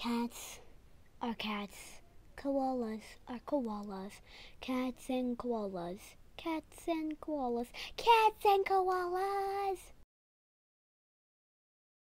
Cats are cats. Koalas are koalas. Cats and koalas. Cats and koalas. Cats and koalas.